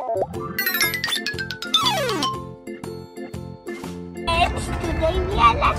Let's today we are la